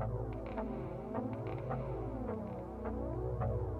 Thank you.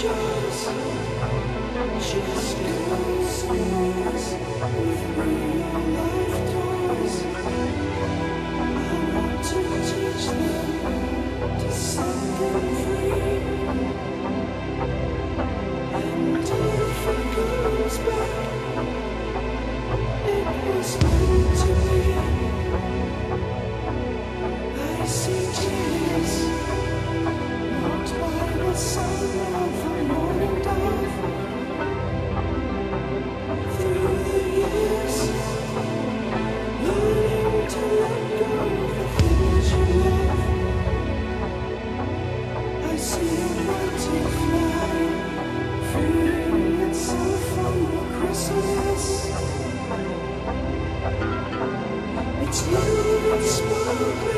just, just dance with me. Too small.